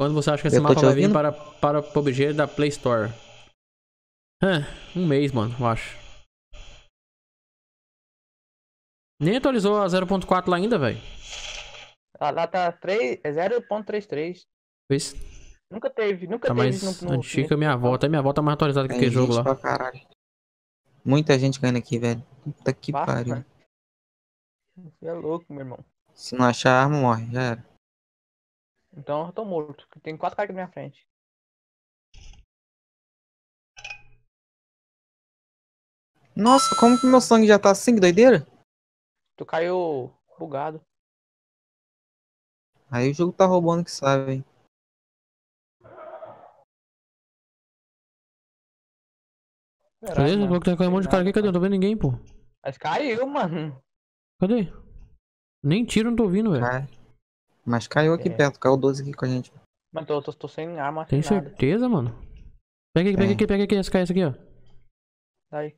Quando você acha que esse Eu mapa vai vir para, para o PUBG da Play Store? Hã, um mês, mano, eu acho. Nem atualizou a 0.4 lá ainda, velho. Lá, lá tá 3, é 0.33. Pois Nunca teve, nunca tá teve mais no, no, antigo que a minha avó. Até minha avó tá mais atualizada que aquele jogo lá. Muita gente caindo aqui, velho. Puta que Basta, pariu. Você é louco, meu irmão. Se não achar arma, morre. Já era. Então eu tô morto. Tem quatro caras aqui na minha frente. Nossa, como que meu sangue já tá assim? Que doideira? Tu caiu bugado. Aí o jogo tá roubando que sabe, hein? Mano. falou que tá caindo um monte de cara aqui. Cadê? Eu não tô vendo ninguém, pô. Mas caiu, mano. Cadê? Nem tiro, não tô ouvindo, velho. Mas caiu aqui É. perto, caiu 12 aqui com a gente. Mas tô, tô, tô sem arma, Tem sem nada. certeza, mano? Pega aqui, pega Tem. aqui, pega aqui. Essa essa aqui, ó. Daí.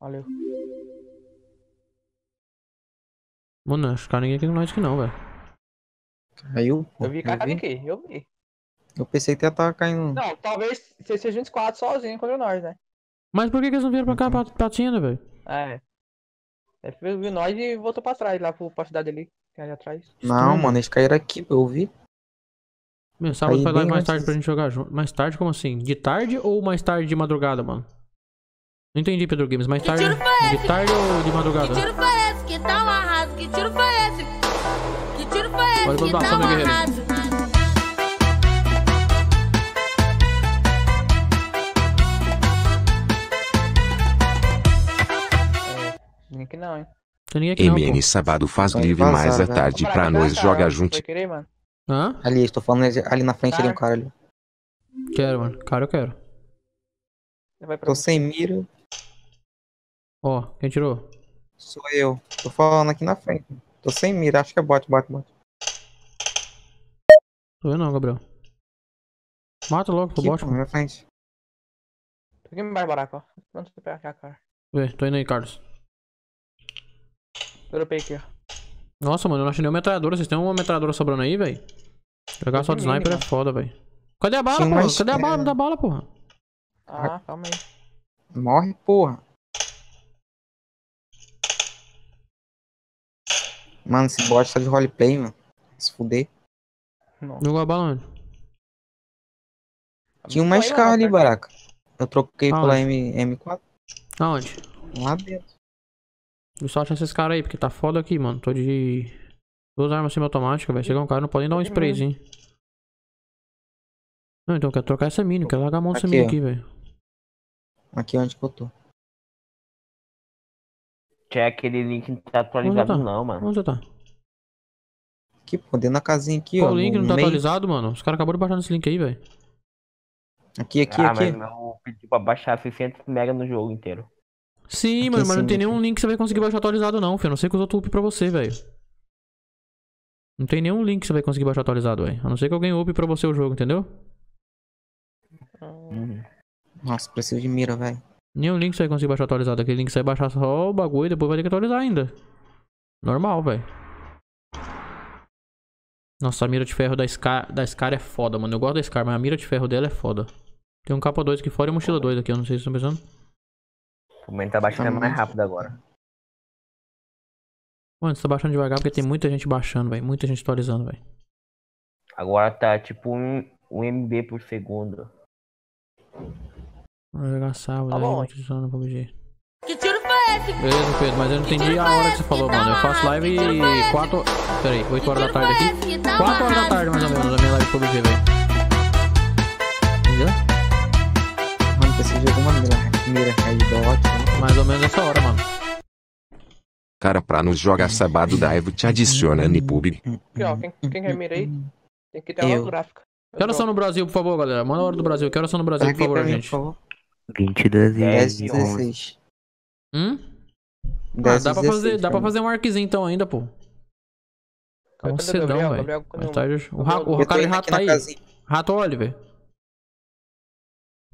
Valeu. Mano, acho que ninguém aqui com nós aqui não, velho. Caiu, pô. Eu vi cara vi. aqui, eu vi. Eu pensei que tava caindo. Não, talvez vocês sejam uns quatro sozinhos contra nós, né? Mas por que, que eles não vieram pra cá, pra, pra Tina, velho? É. Ele viu nós e voltou pra trás, lá pro, pra cidade ali. Que é ali atrás. Não, mano, eles caíram aqui, eu vi. Meu, sábado Aí live bem mais antes tarde pra gente jogar junto. Mais tarde, como assim? De tarde ou mais tarde de madrugada, mano? Não entendi, Pedro Games. Mais tarde. tiro foi De tarde ou de madrugada? Que tiro foi esse que tá um arraso? Que tiro foi esse? Que tiro foi esse Olha que tá um arraso? Não, MN. Sábado faz Vai livre vazar, mais à tarde Vamos pra nós jogar Vai junto. querer, mano? Hã? Ali, estou falando ali na frente ali um cara ali. Quero, mano. Cara, eu quero. Tô sem mira, Ó, quem tirou? sou eu. Tô falando aqui na frente. Tô sem mira, acho que é bot, bot, bot. Tô vendo não, Gabriel. Mata logo pro Aqui, bot, na minha frente. Tô aqui embaixo, baraco, ó. Pronto, você pega aqui a cara. Vê, tô indo aí, Carlos. Dropei aqui, ó. Nossa, mano, eu não achei nenhuma metralhadora. Vocês têm uma metralhadora sobrando aí, velho? Jogar só de sniper é foda, velho. Cadê a bala, Tinha porra? Cadê a bala? é. Me dá bala, porra. Ah, calma aí. Morre, porra. Mano, esse bot tá de roleplay, mano. Se fuder. Não. Jogou a bala onde? Tinha um lá, carro ali, baraca. Eu troquei Aonde? pela M, M4 Aonde? lá dentro. Só acho esses caras aí, porque tá foda aqui, mano. Tô de. Duas armas semi-automáticas, velho. Chegar um cara, não pode nem dar um sprayzinho. Não, então eu quero trocar essa mini, quero largar a mão dessa Aqui, mini ó. aqui, velho. Aqui onde que eu tô. Tinha aquele link que não tá atualizado tá? não, mano. Onde você tá? Aqui, pô, dentro da casinha aqui, Qual ó. o link não tá meio. atualizado, mano? Os caras acabaram de baixar nesse link aí, velho. Aqui, aqui, ah, aqui. mas eu pedi pra baixar 600 mega no jogo inteiro. Sim, mano, mas não tem nenhum link que você vai conseguir baixar atualizado, não, filho. A não ser que os outros up pra você, velho. Não tem nenhum link que você vai conseguir baixar atualizado, velho. A não ser que alguém up pra você o jogo, entendeu? Uhum. Nossa, preciso de mira, velho. Nenhum link você vai conseguir baixar atualizado. Aquele link você vai baixar só o bagulho e depois vai ter que atualizar ainda. Normal, velho. Nossa, a mira de ferro da Scar, da Scar é foda, mano. Eu gosto da Scar, mas a mira de ferro dela é foda. Tem um capa 2 aqui fora e mochila 2 aqui, eu não sei se estão pensando. O momento tá baixando Tá mais rápido agora. Mano, você tá baixando devagar porque tem muita gente baixando, velho. Muita gente atualizando, velho. Agora tá tipo um, um MB por segundo. Vamos jogar sábado Tá aí, bom, PUBG. Que tiro foi esse? Beleza, Pedro, mas eu não entendi a hora que você falou, mano. Eu faço live 4. Pera aí, 8 horas da tarde aqui. 4 horas da tarde, mais ou menos, a minha live PUBG, velho. Entendeu? Mano, preciso de alguma mira. Mira, aí, dot. né? Mais ou menos essa hora, mano. Cara, pra nos jogar sábado da Evo te adiciona Nipub. Aqui, ó. Quem, quem quer mira aí? Tem que ter Eu. holográfica. Que horas são no Brasil, por favor, galera? Manda a hora do Brasil. Que horas são no Brasil, por favor, mim, gente? por favor. 22 e 10, 10 e 11. 16. Hum? Ah, 10, dá pra fazer, 16, dá pra fazer um arquezinho então ainda, pô. Tá um cedão, velho. Mais o- ra- o indo rato tá aí. casinha. Rato Oliver.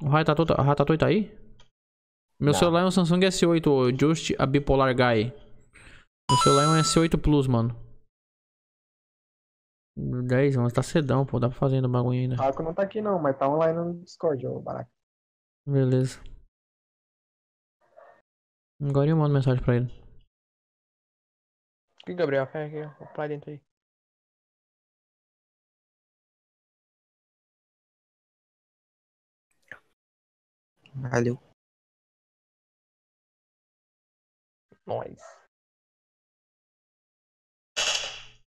O tá, Ratatouille tá aí? Meu Não. celular é um Samsung S8, ô, Just a Bipolar Guy. Meu celular é um S8 Plus, mano. 10, 11, tá cedão, pô. Dá pra fazer ainda o bagulho ainda. Marco não tá aqui não, mas tá online no Discord, ô Baraca. Beleza. Agora eu mando mensagem pra ele. Aqui, Gabriel, pega aqui, ó. Pra dentro aí. Valeu. Nós.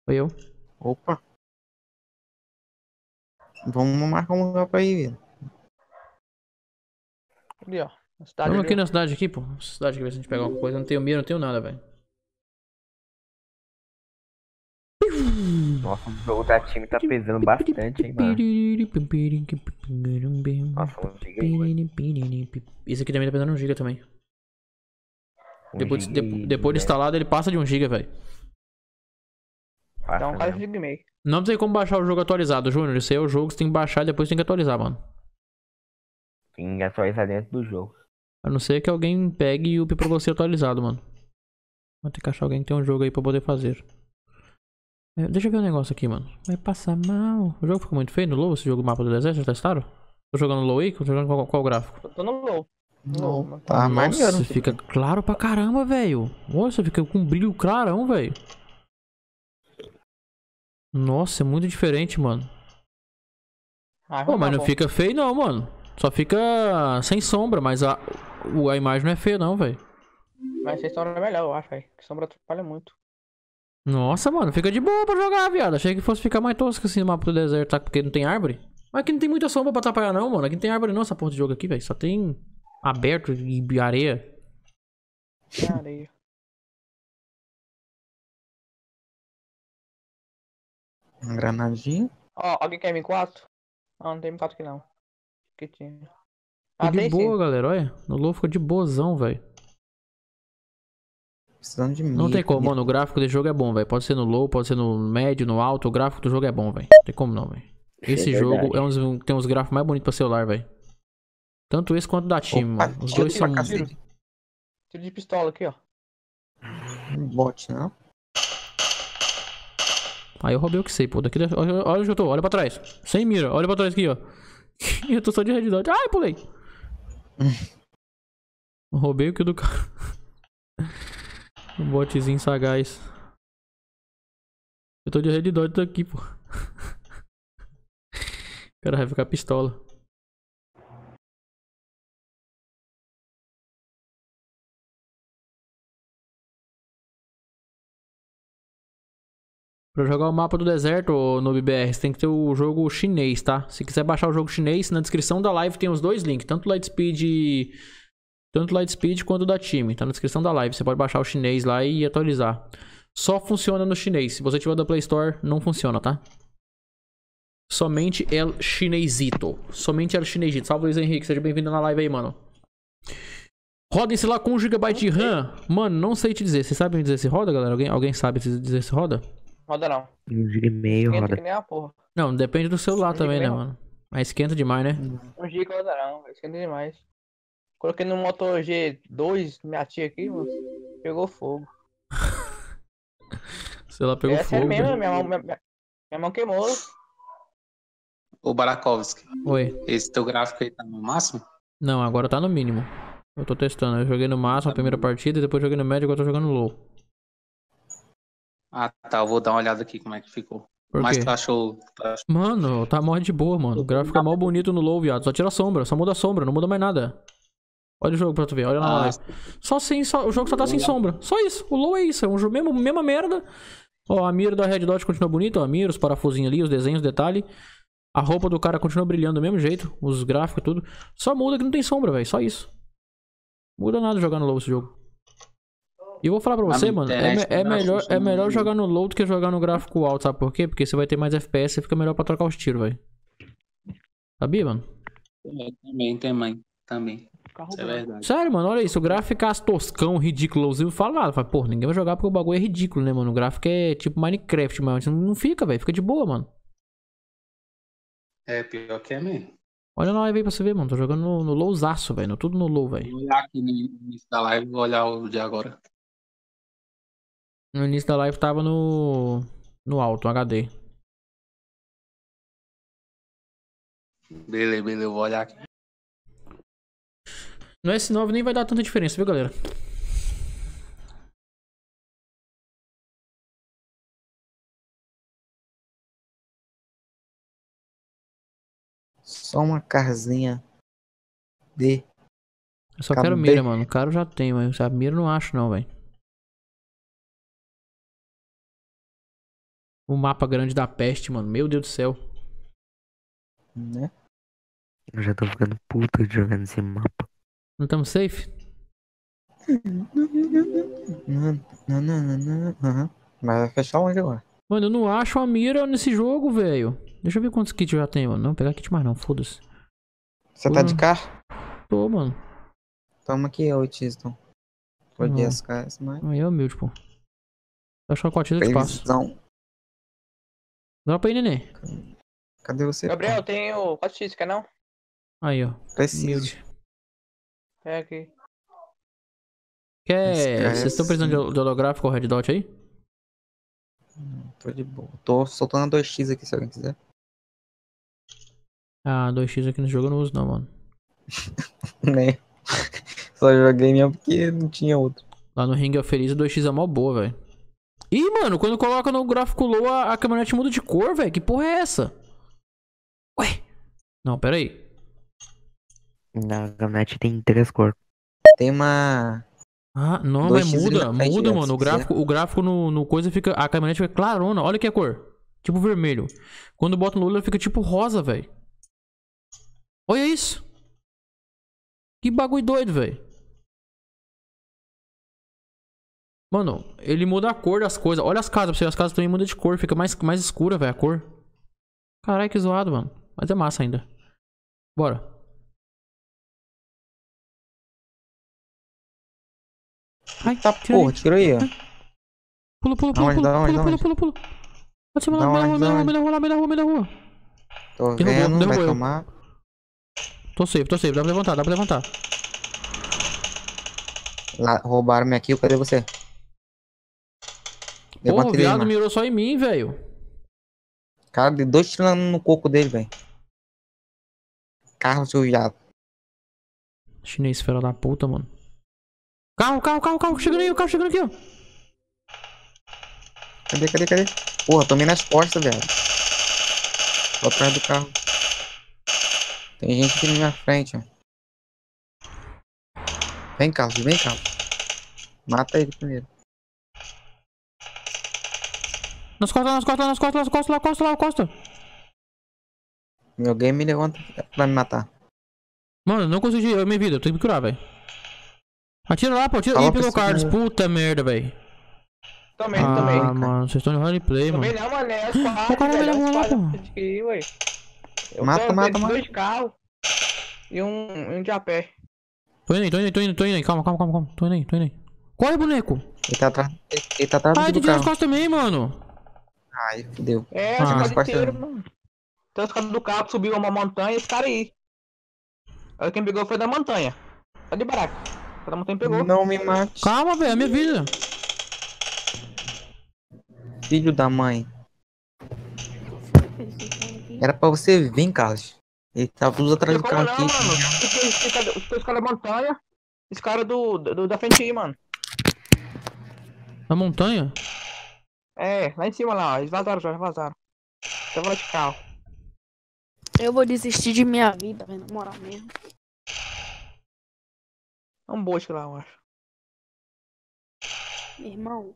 Foi eu. Opa. Vamos marcar um lugar pra ir, velho. Ali, ó. Na cidade Vamos ali, aqui ó. na cidade aqui, pô. Cidade aqui, ver se a gente pega alguma coisa. Não tenho mira, não tenho nada, velho. Nossa, o jogo da time tá pesando bastante, hein, mano. Nossa, um giga. Esse aqui também tá pesando um giga também. Depois, de- depois de instalado, ele passa de um giga, velho. Cara mesmo. de meio. Não tem como baixar o jogo atualizado, Júnior. Esse aí é o jogo que você tem que baixar e depois tem que atualizar, mano. Tem que atualizar dentro do jogo. A não ser que alguém pegue e upe pra você atualizado, mano. Vai ter que achar alguém que tem um jogo aí pra poder fazer. É, deixa eu ver um negócio aqui, mano. Vai passar mal. O jogo ficou muito feio no low, esse jogo mapa do deserto, já testaram? Tô jogando low aí? Tô jogando qual, qual gráfico? Eu tô no low. Não, tá maneiro. Nossa, fica claro pra caramba, velho. Nossa, fica com um brilho clarão, velho. Nossa, é muito diferente, mano. Ah, Pô, mas dar não fica feio não, mano. Só fica sem sombra, mas a, a imagem não é feia não, velho. Mas sem sombra é melhor, eu acho, velho. Que sombra atrapalha muito. Nossa, mano, fica de boa pra jogar, viado. Achei que fosse ficar mais tosco assim no mapa do deserto, tá? Porque não tem árvore. Mas aqui não tem muita sombra pra atrapalhar não, mano. Aqui não tem árvore não, essa porra de jogo aqui, velho. Só tem aberto e areia. Tem areia. Uma granadinha. Ó, alguém quer M4? Ah, não tem M4 aqui não. Que tinha. Ficou Ah, de boa, sim. galera, olha. No low ficou de boazão, velho. Precisando de mim. Não tem como, mano. O gráfico desse jogo é bom, velho. Pode ser no low, pode ser no médio, no alto. O gráfico do jogo é bom, velho. Não tem como não, velho. Esse É jogo é um dos, tem uns gráficos mais bonitos pra celular, velho. Tanto esse quanto da Team, Opa, mano. Os tiro dois são. cacete. Tiro de pistola aqui, ó. Bot, não? Aí eu roubei o que sei, pô. Daqui, olha, olha onde eu tô, olha pra trás. Sem mira, olha pra trás aqui, ó. eu tô só de red dot. Ai, pulei. roubei o que do cara. um botzinho sagaz. Eu tô de red dot daqui, pô. o cara vai ficar pistola. Pra jogar o mapa do deserto, ô NoobBR, você tem que ter o jogo chinês, tá? Se quiser baixar o jogo chinês, na descrição da live tem os dois links, tanto o Lightspeed, tanto o Lightspeed quanto o da time. Tá na descrição da live, você pode baixar o chinês lá e atualizar. Só funciona no chinês. Se você tiver da Play Store, não funciona, tá? Somente El Chinesito. Somente El Chinesito. Salve Luiz Henrique, seja bem-vindo na live aí, mano. Roda esse lá com 1 GB de RAM. Mano, não sei te dizer. Vocês sabem me dizer se roda, galera? Alguém, alguém sabe dizer se roda? Roda não. Um giga e meio, Esquenta roda. que nem a porra. Não, depende do celular Sim, também, né, mesmo. mano? Mas esquenta demais, né? Um giga roda não, esquenta demais. Coloquei no Moto G2, minha tia aqui, mano. Pegou fogo. O celular pegou é fogo. sério mesmo, minha mão, minha, minha- mão queimou. Ô Barakovski, Oi. esse teu gráfico aí tá no máximo? Não, agora tá no mínimo. Eu tô testando. Eu joguei no máximo a primeira partida, depois joguei no médio, agora tô jogando low. Ah, tá. Eu vou dar uma olhada aqui como é que ficou. Por Mas quê? tu achou. tu achou- Mano, tá mó de boa, mano. O gráfico é mó bonito no low, viado. Só tira a sombra, só muda a sombra, não muda mais nada. Olha o jogo pra tu ver, olha na Ah, live. Só sem, só, o jogo só tá sem sombra. Só isso. O low é isso. É um jogo mesmo, mesma merda. Ó, a mira da Red Dot continua bonita, ó. A mira, os parafusinhos ali, os desenhos, os detalhes. A roupa do cara continua brilhando do mesmo jeito. Os gráficos e tudo. Só muda que não tem sombra, velho. Só isso. Muda nada jogar no low esse jogo. E eu vou falar pra você, mano. É, internet é melhor, é melhor jogar no low do que jogar no gráfico alto, sabe por quê? Porque você vai ter mais FPS e fica melhor pra trocar os tiros, velho. Sabia, mano? É, também, também. Também. É. Sério, mano, olha isso. O gráfico fica toscão, ridículo. Eu falo nada. Fala, porra, ninguém vai jogar porque o bagulho é ridículo, né, mano? O gráfico é tipo Minecraft, mano. Não fica, velho. Fica de boa, mano. É, pior que é mesmo. Olha na live aí pra você ver, mano. Tô jogando no, no lowzaço, velho. no- Tudo no low, velho. Vou olhar aqui no início da live, vou olhar o de agora. No início da live tava no. no alto, no HD. Beleza, beleza, eu vou olhar aqui. No S9 nem vai dar tanta diferença, viu, galera? Só uma carzinha de. Eu só quero mira, mano. O cara já tem, mas a mira não acho, não, velho. O mapa grande da peste, mano. Meu Deus do céu. Né? Eu já tô ficando puto jogando esse mapa. Não estamos safe? Não, não, não, não, não. Aham. Mas vai fechar onde agora? Mano, eu não acho a mira nesse jogo, velho. Deixa eu ver quantos kits eu já tenho, mano. Não, vou pegar kit mais não, foda-se. Você tá de carro? Tô, mano. Toma aqui, ô Tiston. Não. de SKS, mas. Aí é humilde, pô. Achar a cotinha eu te passo. Dropa aí, neném. Cadê você? Gabriel, eu tenho 4x, quer não? Aí, ó. Preciso. É aqui. Quer. Vocês estão precisando de- de holográfico ou red dot aí? Tô de boa. Tô soltando 2x aqui se alguém quiser. Ah, 2x aqui no jogo eu não uso, não, mano. Nem. Só joguei mesmo porque não tinha outro. Lá no Ring of Feliz, o 2x é mó boa, velho. Ih, mano, quando coloca no gráfico low, a, a caminhonete muda de cor, velho. Que porra é essa? Ué? Não, pera aí. Na caminhonete tem três cores. Tem uma. Ah, não, mas muda, muda, mano. O gráfico, o gráfico no, no coisa fica. A caminhonete fica clarona. Olha que é a cor. Tipo vermelho. Quando bota no olho, ela fica tipo rosa, velho. Olha isso. Que bagulho doido, velho. Mano, ele muda a cor das coisas. Olha as casas pra você. As casas também mudam de cor. Fica mais, mais escura, velho, a cor. Caralho, que zoado, mano. Mas é massa ainda. Bora. Ai, Tá, tira porra, tirou aí, ó. Pula, pula, pula, pula, pula, pula, pula, pula. Pode cima Da lá, meio onde, da da rua, onde? meio da rua. Tô Derrubou, vendo, vai derrubou eu. tomar. Tô safe, tô safe. Dá pra levantar, dá pra levantar. Lá, roubaram minha kill, cadê você? Porra, o ele viado mirou só em mim, velho. Cara, de dois tiros no coco dele, velho. Carro, seu viado. Chinês, fera da puta, mano. Carro, carro, carro, carro. Chegando aí, o carro chegando aqui, ó. Cadê, cadê, cadê? Porra, tomei nas costas, velho. Tô atrás do carro. Tem gente aqui na minha frente, ó. Vem, Carlos, vem, Carlos. Mata ele primeiro. Nas costas, nas costas, nas costas, nas costas, lá, costa, lá, costa. Meu game me levanta pra me matar. Mano, não consegui, eu minha vida, eu tenho que curar, velho. Atira lá, pô, atira. Ih, pegou o cara. Puta merda, velho. Também, Ah, também. mano, vocês estão de roleplay, mano. Também não, mano, é as O quatro, cara vai velho, levar as lá, pô. Mata, tô mata, mata. dois carros e um, um de a pé. Tô indo aí, tô indo aí, tô indo aí, tô indo aí. Calma, calma, calma, calma. Tô indo aí, tô indo aí. Corre, boneco. Ele tá atrás. Ele, ele tá atrás Ai, do tu tirou as costas também, mano. Ai, fudeu. É, Ah, os caras as inteiros, costas- mano. Tem os caras do carro subiu uma montanha, esse cara aí. Aí quem pegou foi da montanha. Tá de baraca. O da montanha pegou. Não me mate, Calma, velho, é minha vida. filho da mãe. Era pra você vir, Carlos. Ele tava tudo atrás do carro não, aqui. mano. Esse- esse cara- Os caras da montanha, esse cara do, do, da frente aí, mano. Na montanha? É, lá em cima lá, ó. Eles vazaram já, vazaram. Tava lá de carro. Eu vou desistir de minha vida, velho, na moral mesmo. É um bote lá, eu acho. Meu irmão,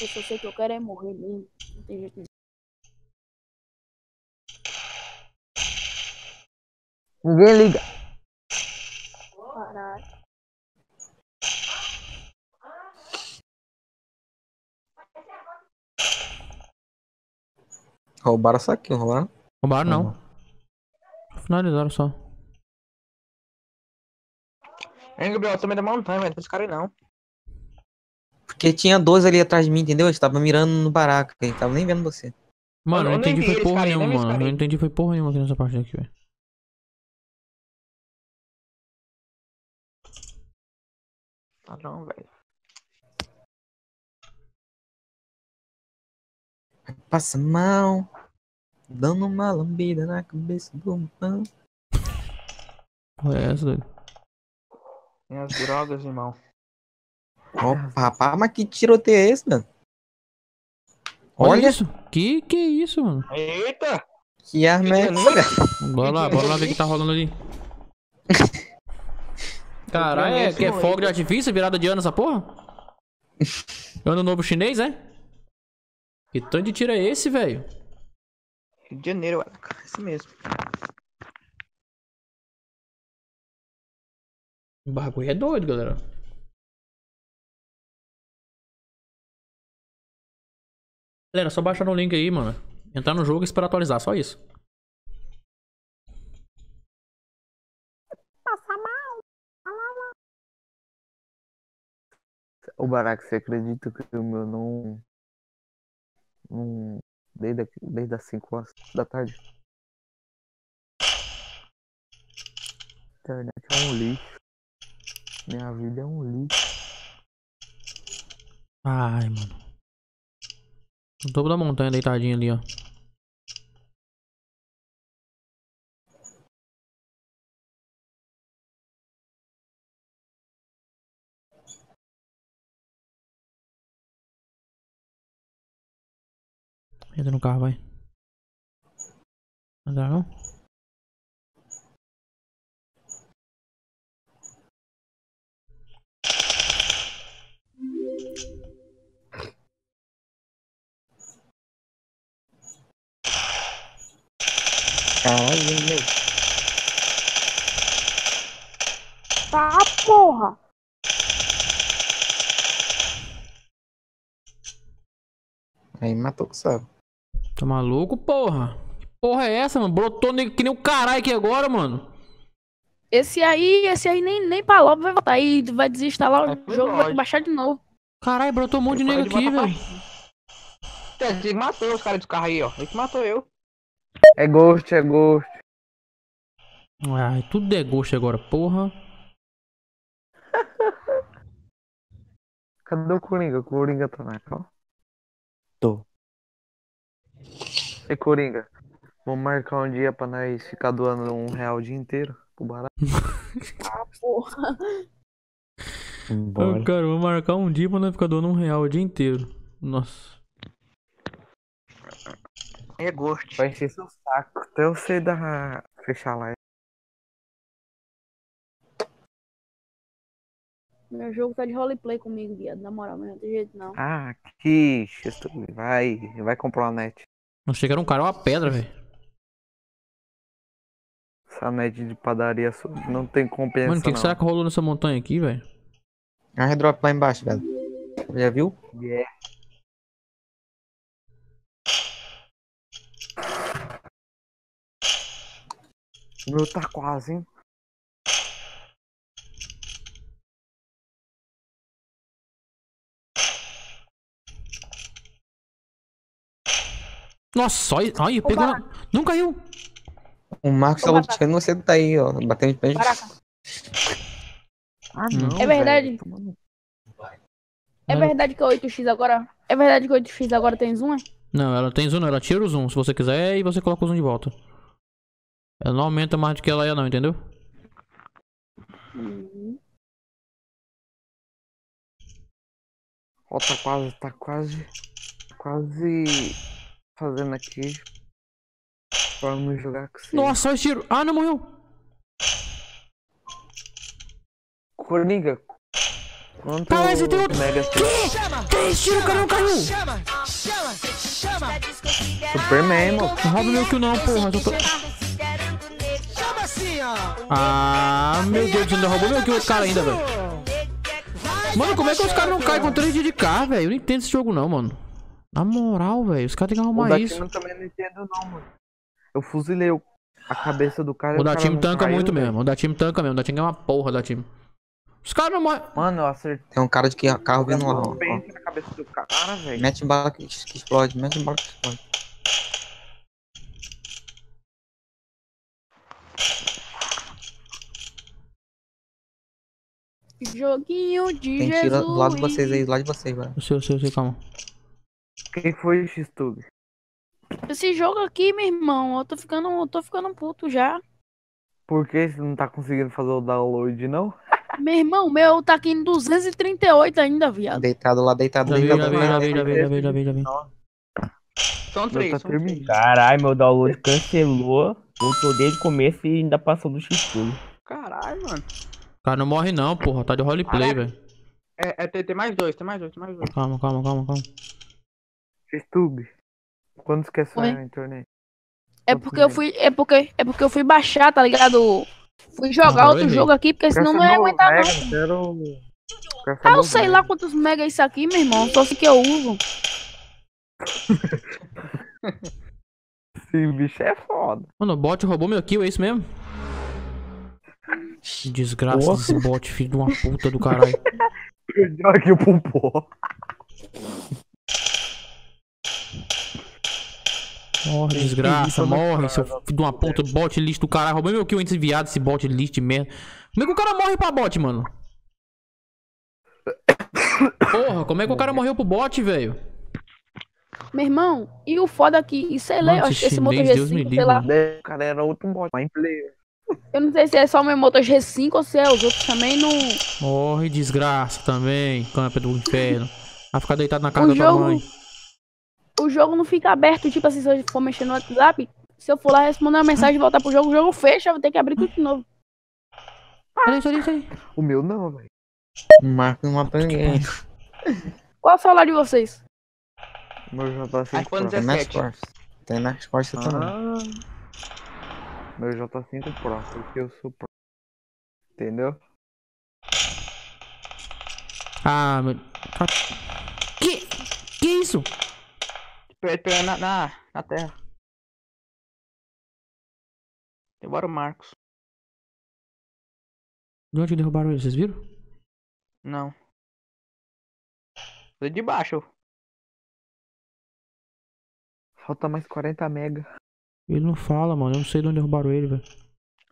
eu só sei que eu quero é morrer mesmo. Não tem jeito. Ninguém liga. Caralho. Roubaram aqui, roubaram. Roubaram não. Finalizaram só. Hein, Gabriel, eu também da montanha, velho. Esse cara aí não. Porque tinha dois ali atrás de mim, entendeu? Eles estavam mirando no baraca. Eles estavam nem vendo você. Mano, eu não entendi foi porra nenhuma, mano. Eu não entendi foi porra nenhuma aqui nessa parte aqui, velho. Tá não, velho. Passa mal. Dando uma lambida na cabeça do mano. É essa, doido? Tem as drogas, irmão. Opa, rapaz, mas que tiroteio é esse, mano? Olha, Olha, isso. Que que é isso, mano? Eita! que arma é essa? Bora lá, bora lá ver o que tá rolando ali. Caralho, é, que é fogo de artifício, virada de ano essa porra? Ano novo chinês, é? Que tanto de tiro é esse, velho? Rio de Janeiro. Esse mesmo. O bagulho é doido, galera. Galera, só baixar no link aí, mano. Entrar no jogo e esperar atualizar, só isso. Ô Barack, você acredita que o meu não. Não. Desde, desde as 5 horas da tarde? Internet é um lixo. Minha vida é um lixo. Ai, mano. No topo da montanha, deitadinho ali, ó. Entra no carro, vai. Não dá não? Caralho, meu. Tá, porra. Aí matou com sabe. Tá maluco, porra? Que porra é essa, mano? Brotou nego que nem o caralho aqui agora, mano. Esse aí, esse aí nem, nem pra logo vai voltar aí, vai desinstalar É o jogo e vai baixar de novo. Caralho, brotou um monte de nego aqui, velho. Ele matou os caras do carro aí, ó. Ele que matou eu. É ghost, é ghost. Ai, tudo é gosto agora, porra. Cadê o Coringa? O Coringa tá na cal? Tô. E Coringa, vamos marcar um dia pra nós ficar doando um real o dia inteiro pro barato? Ah, porra. Bora. Cara, vou marcar um dia pra não ficar doando um real o dia inteiro. Nossa. É gosto. Vai encher seu saco. Até eu sei da. fechar lá. Meu jogo tá de roleplay comigo, viado. Na moral, não tem jeito não. Ah, que. Vai, vai comprar uma net. Não chega era um cara, é uma pedra, velho. Essa net de padaria só- não tem compensação. Mano, o que, que será que rolou nessa montanha aqui, velho? Airdrop lá embaixo, velho. Já viu? Yeah. O meu tá quase, hein? Nossa, olha, olha pegou na... Não caiu. O Marcos tá luteando, você tá aí, ó. Batendo de pé. Caraca. Ah, não. É verdade. Tomando- É verdade que o 8x agora. É verdade que o 8x agora tem zoom? é? Não, ela tem zoom, não, ela tira o zoom se você quiser e você coloca o zoom de volta. Ela não aumenta mais do que ela é, não, entendeu? Uhum. Ó, tá quase, tá quase. Quase fazendo aqui. Pra não jogar com você. Nossa, olha esse tiro. Ah, não morreu. Coringa. Quanto Caralho, você tem outro. mega Que tiro, o cara não caiu. Superman, mano. Não rouba meu kill não, porra. eu tô- Ah, meu Deus, você ainda roubou meu kill outro cara ainda, velho. Mano, como é que os caras não caem com 3 dias de carro, velho? Eu não entendo esse jogo não, mano. Na moral, velho, os caras têm que O arrumar isso. eu também não entendo não, mano. Eu fuzilei o- a cabeça do cara O da time tanca caiu, muito velho. mesmo. O da time tanca mesmo. O da time é uma porra da time. Os caras não morrem. Mano, eu acertei Tem um cara de que- carro vindo lá, ó. na cabeça do cara, velho. Mete bala que, que explode, mete bala que explode. Joguinho de Tem Jesus. tiro do lado de vocês aí, do lado de vocês, velho. Eu sei, eu sei, eu sei, calma. Quem foi X-Tug? Esse jogo aqui, meu irmão, eu tô ficando, eu tô ficando puto já. Por que você não tá conseguindo fazer o download, não? Meu irmão, o meu tá aqui em 238 ainda, viado. Deitado lá, deitado Já vi, deitado já vi, lá. já vi, já vi, já vi, já vi, já vi. São Meu três, tá são três. terminando. Caralho, meu download cancelou. Voltou desde o começo e ainda passou do X tudo. Caralho, mano. Cara, não morre não, porra. Tá de roleplay, velho. É, é, tem, tem mais dois, tem mais dois, tem mais dois. Calma, calma, calma, calma. YouTube. Quando quer sair Oi? na internet? É porque eu fui. É porque, é porque eu fui baixar, tá ligado? Fui jogar Ah, outro jogo aqui, porque senão não ia aguentar, não. Quero... quero Ah, eu sei o lá mega. quantos mega é isso aqui, meu irmão. Só sei que eu uso. Esse bicho é foda. Mano, o bot roubou meu kill, é isso mesmo? Desgraça Porra. desse bot, filho de uma puta do caralho. Perdeu aqui o pulpó. Morre, desgraça, morre, seu filho de uma puta, bot lixo do caralho. Roubei meu kill antes enviado, esse bot lixo de merda. Como é que o cara morre pra bot, mano? Porra, como é que o cara morreu pro bot, velho? Meu irmão, e o foda aqui, sei lá, eu Mano, acho que esse Moto chinês, Deus me G5, sei lá. O cara era outro bot, main player. Eu não sei se é só o meu Moto G5 ou se é os outros também não. Morre, desgraça também, campa do inferno. Vai ficar deitado na casa O da tua mãe. O jogo não fica aberto, tipo assim, se eu for mexer no WhatsApp, se eu for lá responder uma mensagem e voltar pro jogo, o jogo fecha, eu vou ter que abrir tudo de novo. Daí, sai daí. O meu não, velho. Marco não mata ninguém. Qual é o celular de vocês? O meu já tá sem iPhone Pro. Tem nas 17. costas. Tem nas costas também. Ah. Meu J5 Pro, porque eu sou Pro. Entendeu? Ah, meu. Tá- Que? Que isso? Pega pega na, na, na terra. Embora o Marcos. De onde derrubaram ele, vocês viram? Não. Foi de baixo. Falta mais 40 mega. Ele não fala, mano. Eu não sei de onde derrubaram ele, velho.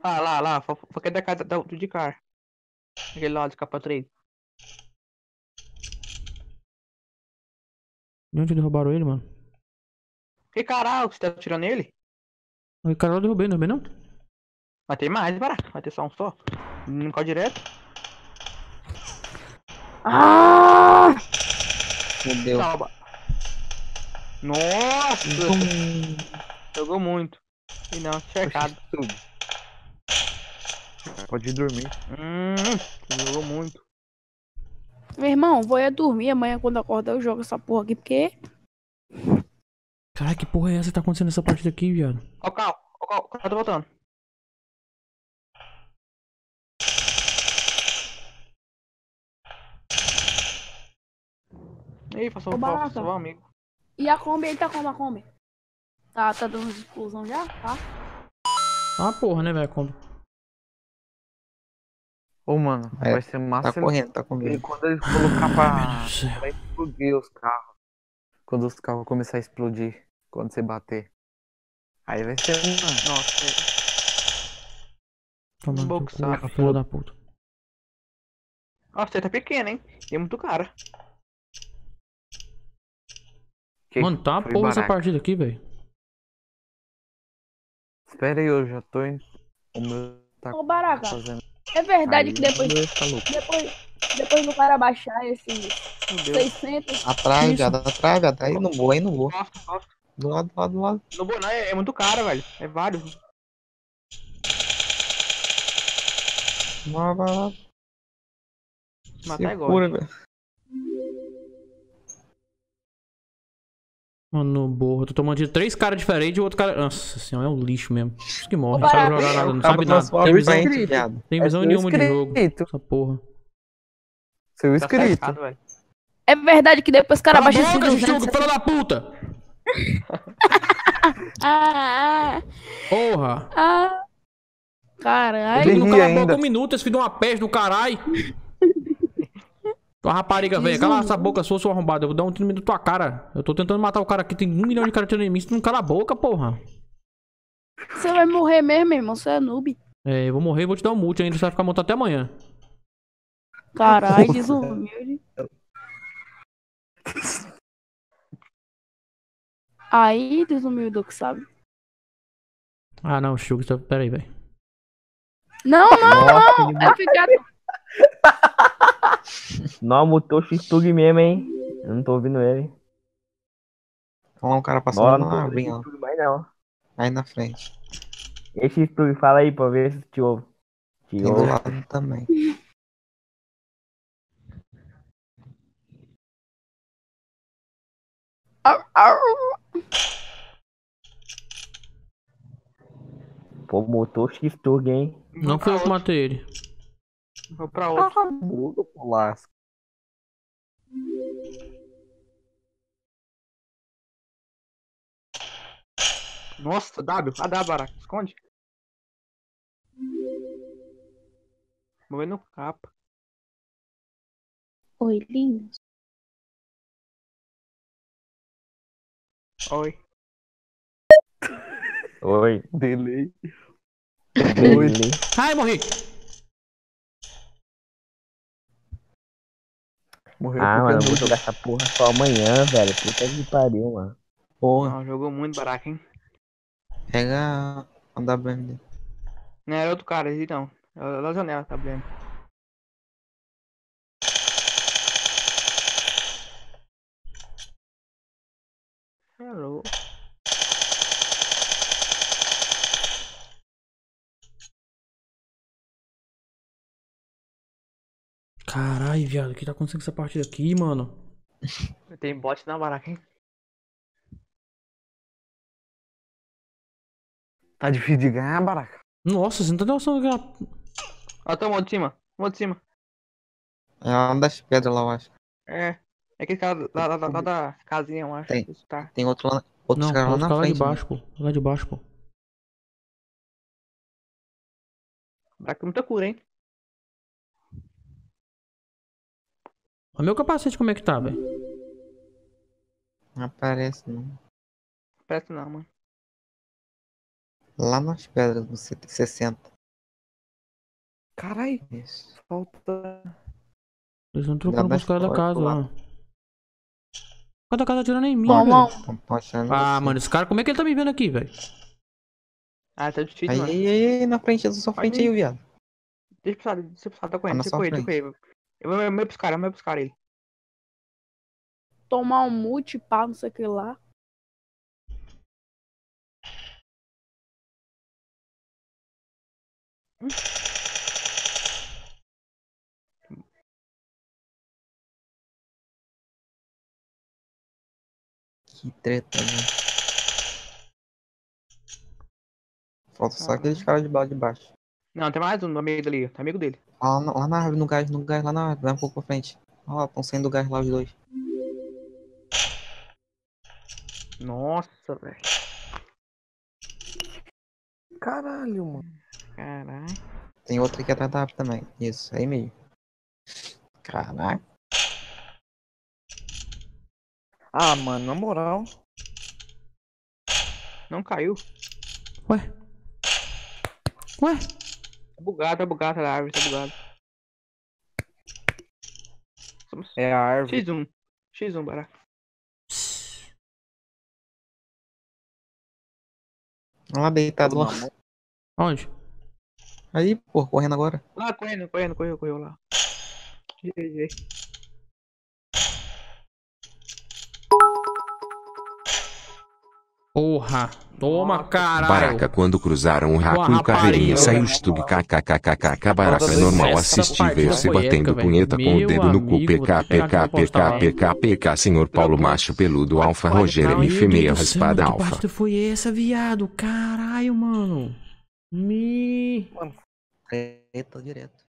Ah, lá, lá. Foi foi aquele da casa da- do de car. Aquele lá de capa 3. De onde derrubaram ele, mano? Que caralho, você tá tirando ele? O cara lá eu derrubei, não derrubei não? Vai ter mais, barato. Vai ter só um só. Não cai direto. Ah! Fudeu. Salva. Nossa! Jogou muito. E não, cercado. Tudo. Pode ir dormir. Hum, jogou muito. Meu irmão, vou é dormir amanhã quando acordar eu jogo essa porra aqui, porque. Caralho, que porra é essa que tá acontecendo nessa partida aqui, viado? Ó o carro, ó o carro, o carro tá voltando. Ih, passou o Barata. passou o amigo. E a Kombi aí tá como a Kombi? Tá, tá dando explosão já? Tá. Ah, porra, né, velho? Como- Ô, mano, É, vai ser massa. Tá correndo, tá E comigo. quando eles colocar pra, pra explodir os carros. Quando os carros começar a explodir. Quando você bater. Aí vai ser uma. Nossa, é. Toma no teu Box cu, saco. filho da puta. Nossa, você tá pequeno, hein? E é muito cara. Que Mano, tá uma porra essa barato. partida aqui, velho. Espera aí, eu já tô em. O meu tá Ô, Baraka, fazendo. é verdade Aí, que depois, tá depois, depois do cara baixar Deus. 600, Atrás, viado, atrás, viado. Aí não vou, aí não vou. Nossa, nossa. Do lado, do lado, do lado. No Boná é, é muito caro, velho. É vários. Vai, vai lá. Matar é igual. velho. Mano, borra. Tô tomando de três caras diferentes e o outro cara. Nossa senhora, é um lixo mesmo. Isso que morre. Não sabe jogar nada, não sabe na nada. Tem visão, viado. tem visão É nenhuma de jogo. Essa porra. Seu Tá inscrito. velho. É verdade que depois o cara Cala a baixa boca, 200. Jujugo, filho da puta! Porra! ah. Caralho. Ele cala a boca um minuto, esse filho de uma peste do caralho. Tua rapariga, velho. Cala essa boca sua, sua arrombada. Eu vou dar um tiro da tua cara. Eu tô tentando matar o cara aqui. Tem um milhão de caras tirando em mim. Você não cala a boca, porra. Você vai morrer mesmo, irmão. Você é noob. É, eu vou morrer e vou te dar um multi ainda. Você vai ficar montado até amanhã. Caralho, desumilde. Aí, desumilde que sabe. Ah, não, Chugo. Pera aí, velho. Não, não, Nossa, não. Eu fiquei Não, mutou o X-Tug mesmo, hein? Eu não tô ouvindo ele. Olha lá um cara Não, passando não ouvindo árvore, ó. X-Tug mais não. Aí na frente. E X-Tug, fala aí pra ver se te ouve. Te Tem do ouve. lado também. Pô, o X-Tug, hein? Não foi eu que matei ele. Vou pra outro. Cala a boca, Polasco. Nossa, W. A W, Baraca. Esconde. Morreu no capa. Oi, lindo. Oi. Oi. Delay. Delay. Ai, morri! Morreu Ah, mano, eu vou jogar essa porra só amanhã, velho. Puta que pariu, mano. Porra, Não, jogou muito baraca, hein? pega a WMD. Não era outro cara, não. Era da janela, tá vendo? Hello. Caralho, viado, o que tá acontecendo com essa partida aqui, mano? Tem bot na baraca, hein? Tá difícil de ganhar, Baraca. Nossa, você não tá noção daquela. Ó, tá um de cima. Um de cima. É uma das pedras lá, eu acho. É. É aquele cara lá, lá, lá, lá da casinha, eu acho. Tem. Tá. Tem outro lá, outros Não, caras lá na ficar lá de frente. né? baixo, pô. Lá de baixo, pô. Baraca muita cura, hein? O meu capacete como é que tá, velho? Não aparece, não. Parece não, mano. Lá nas pedras, no 160. Caralho, Isso. falta. Eles não trocando com os caras da casa lá. Lá. O cara da casa atirando em mim, Bom, velho. Ah, mano, esse cara, como é que ele tá me vendo aqui, velho? Ah, tá difícil, Aí, mano. aí, aí, na frente da sua frente aí, viado. Deixa eu passar, deixa eu passar, tá na deixa sua eu correr, deixa eu vou meio pros caras, eu vou meio pros caras ele. Tomar um mute, pá, não sei o que lá. Que treta, né? Falta só Ah. aqueles caras de bala de baixo. Não, tem mais um amigo dele, tem amigo dele. Lá, na- lá na árvore, no gás, no gás, lá na árvore, vai um pouco pra frente. Olha lá, estão saindo do gás lá os dois. Nossa, velho. Caralho, mano. Caralho. Tem outro aqui atrás da árvore também. Isso, aí mesmo. Caraca. Ah, mano, na moral. Não caiu. Ué? Ué? Tá bugado, tá bugado a árvore, tá bugado. Somos É a árvore. X1. X1, barato. Lá deitado lá. Onde? Aí, pô, correndo agora. Lá, correndo, correndo, correu, correu lá. GG. Porra. Toma, caralho. Baraca quando cruzaram o rato e o carreirinha saiu estug kkkk baraca é normal assistir ver-se foi batendo punheta com o dedo no cu pk que pk pk pk pk senhor Paulo macho peludo alfa Deus do céu, raspada que alfa partida foi essa, viado? Caralho, mano. Me... Treta direto.